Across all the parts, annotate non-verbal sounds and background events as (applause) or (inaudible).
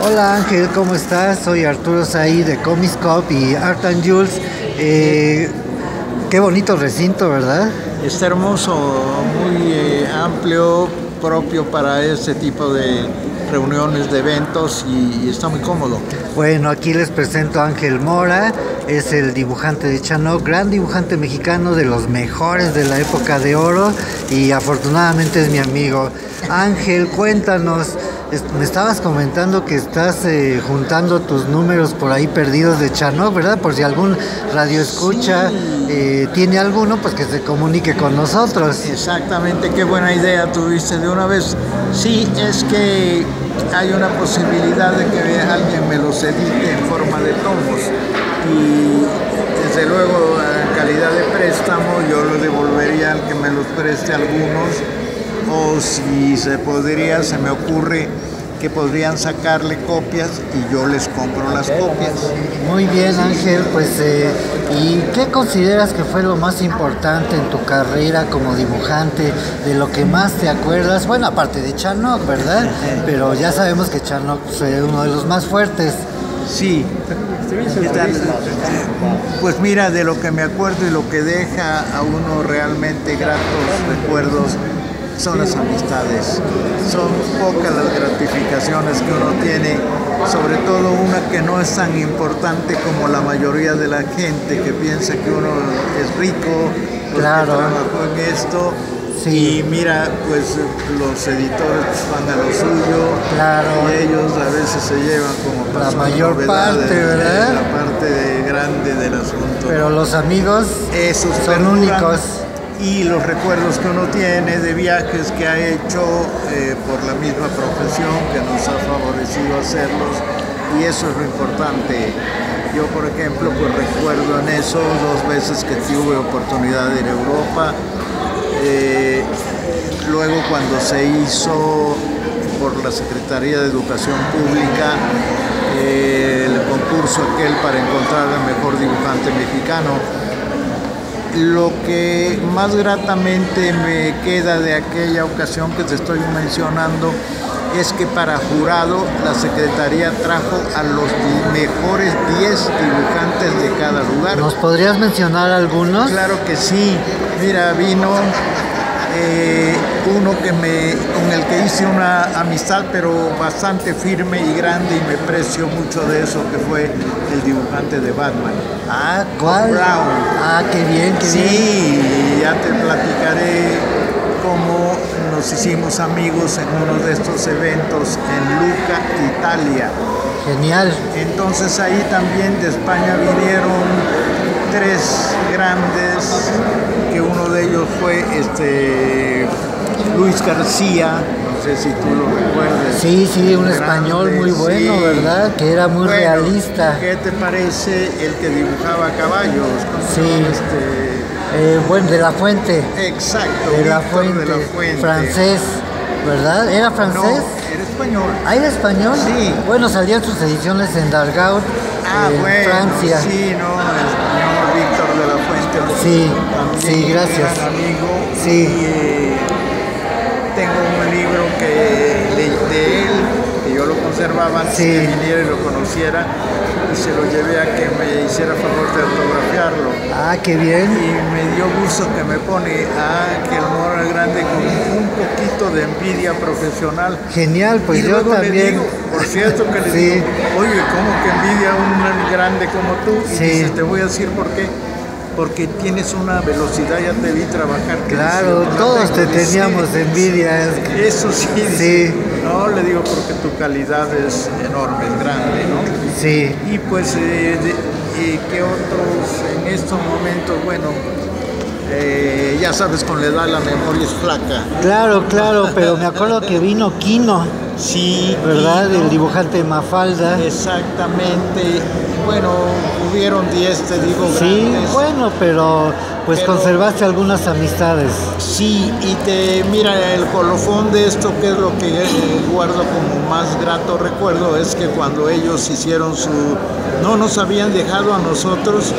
Hola Ángel, ¿cómo estás? Soy Arturo Saí de Comics Cop y Art and Jules. Eh, qué bonito recinto, ¿verdad? Está hermoso, muy eh, amplio, propio para este tipo de reuniones, de eventos y, y está muy cómodo. Bueno, aquí les presento a Ángel Mora, es el dibujante de Chano, gran dibujante mexicano de los mejores de la época de oro y afortunadamente es mi amigo. Ángel, cuéntanos, me estabas comentando que estás eh, juntando tus números por ahí perdidos de Chano, ¿verdad? Por si algún radio escucha eh, tiene alguno, pues que se comunique con nosotros. Exactamente, qué buena idea tuviste de una vez. Sí, es que hay una posibilidad de que alguien me los edite en forma de tomos y desde luego en calidad de préstamo yo lo devolvería al que me los preste algunos o si se podría, se me ocurre que podrían sacarle copias y yo les compro las copias. Muy bien Ángel, pues eh, ¿y qué consideras que fue lo más importante en tu carrera como dibujante? De lo que más te acuerdas, bueno, aparte de Chanok, ¿verdad? Pero ya sabemos que Chanok fue uno de los más fuertes. Sí. Pues mira, de lo que me acuerdo y lo que deja a uno realmente gratos recuerdos son las amistades. Son pocas las gratificaciones que uno tiene, sobre todo una que no es tan importante como la mayoría de la gente que piensa que uno es rico, porque Claro. trabajó en esto. Sí. Y mira, pues los editores pues, van a lo suyo, Claro. y ellos a veces se llevan como La mayor parte, de ¿verdad? La parte de- grande del asunto. Pero los amigos Esos son únicos. Y los recuerdos que uno tiene de viajes que ha hecho eh, por la misma profesión que nos ha favorecido hacerlos. Y eso es lo importante. Yo, por ejemplo, pues recuerdo en eso dos veces que tuve oportunidad de ir a Europa. Eh, luego cuando se hizo por la Secretaría de Educación Pública eh, el concurso aquel para encontrar el mejor dibujante mexicano, lo que más gratamente me queda de aquella ocasión que te estoy mencionando es que para jurado la Secretaría trajo a los mejores 10 dibujantes de cada lugar. ¿Nos podrías mencionar algunos? Claro que sí. Mira, vino eh, uno que me, con el que hice una amistad, pero bastante firme y grande, y me precio mucho de eso, que fue el dibujante de Batman. Ah, ¿cuál? Brown. Ah, qué bien, qué bien. Sí, ya te platicaré cómo nos hicimos amigos en uno de estos eventos en Luca, Italia. Genial. Entonces ahí también de España vinieron tres grandes, que uno de ellos fue este Luis García, no sé si tú lo recuerdas. Sí, sí, un Grande, español muy bueno, sí. ¿verdad? Que era muy Bueno, realista. ¿Qué te parece el que dibujaba caballos? ¿Cómo se Sí. este? Eh, bueno, de la Fuente. Exacto, De la Fuente. de la Fuente. Francés, ¿verdad? ¿Era No, francés? era español. ¿Ah, era español? Sí. Bueno, salían sus ediciones en Dargaud, Ah, en bueno, Francia. sí, no, de. Sí, sí, gracias. gran amigo. Sí. Y, eh, tengo un libro que le- de él, que yo lo conservaba antes Sí. que viniera y lo conociera, y se lo llevé a que me hiciera favor de autografiarlo. Ah, qué bien. Y me dio gusto que me pone a Ángel Mora Grande con un poquito de envidia profesional. Genial, pues y yo luego le también. digo, por cierto que le (laughs) Sí. digo, oye, ¿cómo que envidia a un grande como tú? Y Sí. dice, te voy a decir por qué. Porque tienes una velocidad, ya te vi trabajar. Claro, dice, "No todos te tengo", dice. teníamos envidia. Eso sí. Sí. No, le digo porque tu calidad es enorme, es grande, ¿no? Sí, Y pues, eh, de- eh, ¿qué otros en estos momentos? Bueno, eh, ya sabes, con la edad la memoria es flaca. claro, claro, pero me acuerdo que vino Kino, Sí, ¿verdad? El dibujante Mafalda. Exactamente. Bueno, hubieron 10, te digo, Sí, grandes. bueno, pero pues Pero- conservaste algunas amistades. Sí, y te mira el colofón de esto, que es lo que eh, guardo como más grato recuerdo, es que cuando ellos hicieron su, no nos habían dejado a nosotros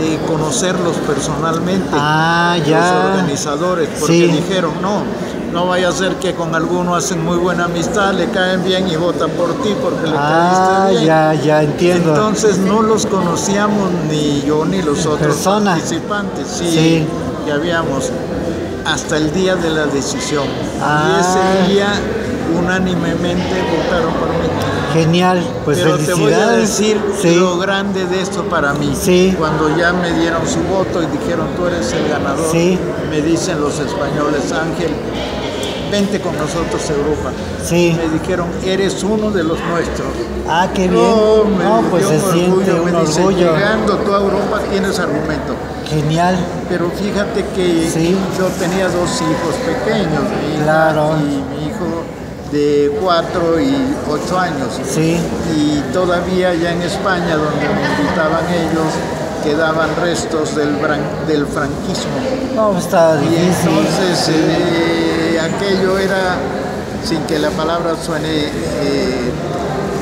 eh, conocerlos personalmente, Ah, los ya. organizadores, porque Sí. dijeron no, No vaya a ser que con alguno hacen muy buena amistad, le caen bien y votan por ti porque le Ah, caíste bien. ya, ya entiendo. Entonces no los conocíamos ni yo ni los otros persona. participantes. Sí, Sí. que habíamos hasta el día de la decisión. Ah. Y ese día unánimemente votaron por mí. Genial, pues Pero te voy a felicidades. decir sí. lo grande de esto para mí. Sí. Cuando ya me dieron su voto y dijeron tú eres el ganador, Sí. me dicen los españoles, Ángel, vente con nosotros a Europa. Sí. Me dijeron, eres uno de los nuestros. Ah, qué bien. No, me No, pues se un siente un me dice, orgullo. Llegando tú a Europa tienes argumento. Genial. Pero fíjate que Sí. yo tenía dos hijos pequeños, mi hija Claro. y mi hijo de cuatro y ocho años. Sí. Y todavía ya en España, donde me invitaban ellos, quedaban restos del, bran- del franquismo. No, pues está Y difícil. entonces eh, aquello era, sin que la palabra suene eh,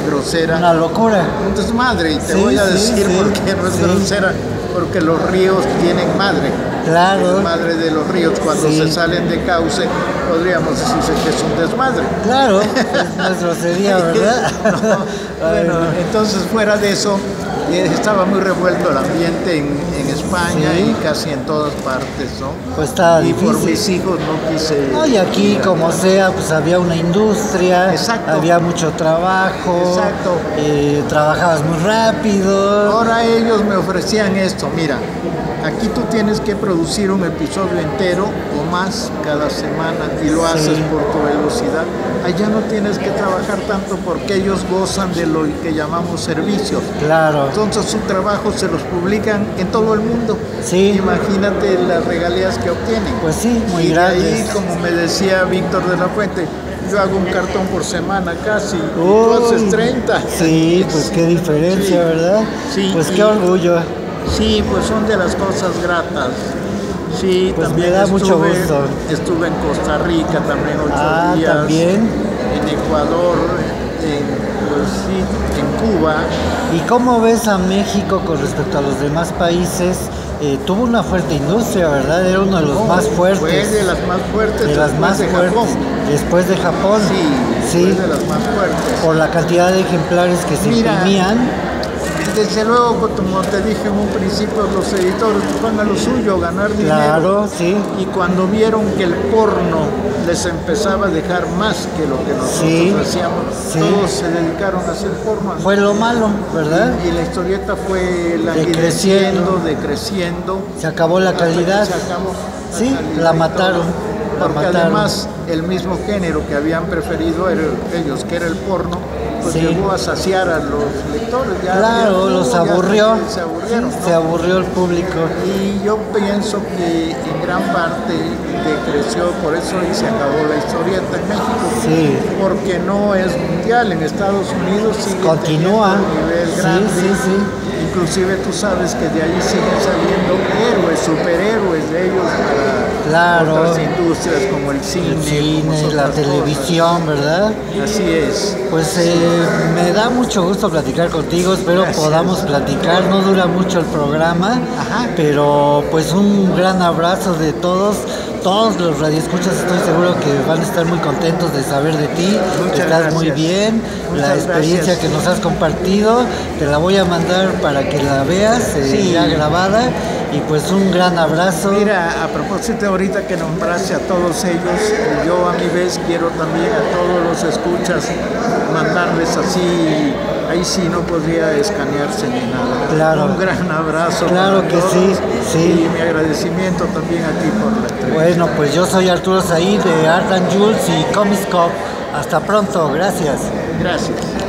grosera, Una locura. un desmadre. Y te Sí, voy a decir sí, por qué no es grosera, porque los ríos tienen madre. Claro. Madre de los ríos. Cuando Sí. se salen de cauce, podríamos decirse que es un desmadre. Claro, (laughs) es grosería, (laughs) ¿verdad? (laughs) No, Ay, bueno, no. entonces fuera de eso, eh, estaba muy revuelto el ambiente en, en España Sí. y casi en todas partes, ¿no? Pues está y por mis hijos no quise... No, y aquí, como sea, pues había una industria, Exacto. había mucho trabajo, Exacto. eh, trabajabas muy rápido. Ahora ellos me ofrecían esto, mira, aquí tú tienes que producir un episodio entero o más cada semana y lo Sí. haces por tu velocidad. Allá no tienes que trabajar tanto porque ellos gozan de lo que llamamos servicios. Claro, Entonces su trabajo se los publican en todo el mundo. Sí. Imagínate las regalías que obtienen. pues sí, muy y de grandes. ahí, como me decía Víctor de la Fuente, yo hago un cartón por semana casi. y tú haces Uy, 30. Sí, pues qué diferencia, Sí. ¿verdad? Sí, Pues qué orgullo. Sí, pues son de las cosas gratas. Sí, Pues también me da mucho estuve, gusto. estuve en Costa Rica también ocho Ah, días. también. En Ecuador, en, pues sí, en Cuba. ¿Y cómo ves a México con respecto a los demás países? Eh, tuvo una fuerte industria, ¿verdad? Era uno de los No, más fuertes. Fue de las más fuertes. de las más de fuertes. Japón. Después de Japón. Sí, Sí, de las más fuertes. por la cantidad de ejemplares que se Mira, imprimían. Desde luego, como te dije en un principio, los editores van a lo suyo, ganar dinero. Claro, sí. Y cuando vieron que el porno les empezaba a dejar más que lo que nosotros Sí, hacíamos, sí. todos se dedicaron a hacer porno. Fue lo malo, ¿verdad? Y la historieta fue la Decreciendo. decreciendo, decreciendo. Se acabó la que calidad. se acabó Sí, calidad la mataron, Porque además el mismo género que habían preferido era- ellos, que era el porno, pues Sí. llegó a saciar a los lectores. Ya Claro, ya- los ya aburrió. Se aburrieron. Sí, ¿no? Se aburrió el público. Y yo pienso que en gran parte decreció, por eso y se acabó la historieta en México. Sí. Porque no es mundial, en Estados Unidos sigue Continúa. un nivel Sí, grande. sí, sí. Inclusive tú sabes que de ahí siguen saliendo héroes, superhéroes de ellos para Claro. otras industrias como el cine, El cine, la televisión, ¿verdad? cosas. Así es. Pues eh, me da mucho gusto platicar contigo, espero Gracias. podamos platicar, no dura mucho el programa, Ajá. pero pues un gran abrazo de todos, todos los radioescuchas estoy seguro que van a estar muy contentos de saber de ti, Muchas estás muy bien, la experiencia gracias. que nos has compartido, te la voy a mandar para que la veas eh, Sí. ya grabada y pues un gran abrazo. Mira, a propósito ahorita que nombraste a todos ellos, yo a mi vez quiero también a todos los escuchas mandarles así, ahí sí no podría escanearse ni nada. Claro. Un gran abrazo. Claro que todos sí, sí. Y mi agradecimiento también a ti por la entrevista. Bueno, pues yo soy Arturo Said de Art and Jules y Comics Cop. Hasta pronto, gracias. Gracias.